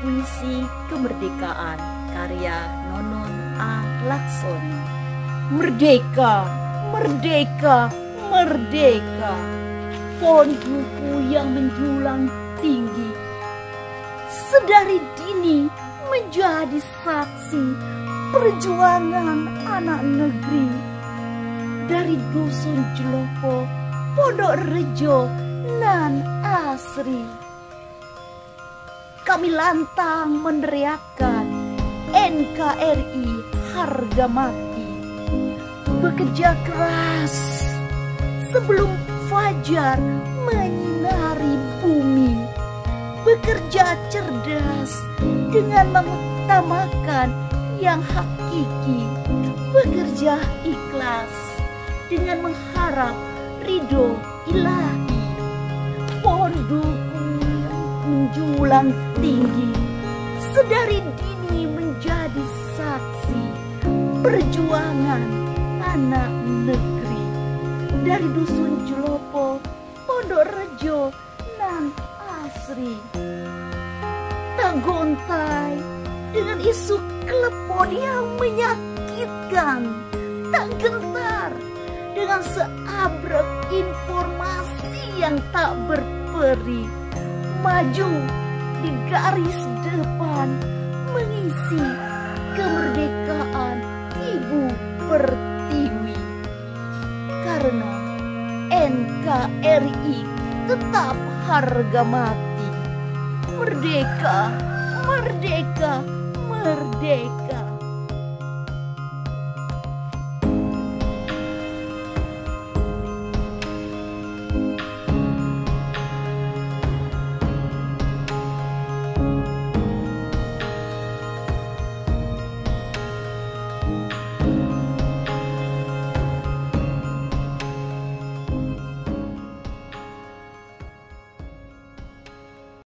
Puisi Kemerdekaan karya Nonon A. Laksono. Merdeka, merdeka, merdeka. Pohon buku yang menjulang tinggi. Sedari dini menjadi saksi perjuangan anak negeri. Dari dusun Jelopo, Pondok Rejo, nan Asri kami lantang meneriakan NKRI harga mati. Bekerja keras sebelum fajar menyinari bumi. Bekerja cerdas dengan mengutamakan yang hakiki. Bekerja ikhlas dengan mengharap ridho ilahi. Pondok menjulang tinggi sedari dini menjadi saksi perjuangan anak negeri. Dari dusun Jelopo, Pondok Rejo, nan Asri. Tak gontai dengan isu klepon yang menyakitkan, tak gentar dengan seabrek informasi yang tak berperi maju di garis depan mengisi kemerdekaan Ibu Pertiwi. Karena NKRI tetap harga mati. Merdeka, merdeka, merdeka.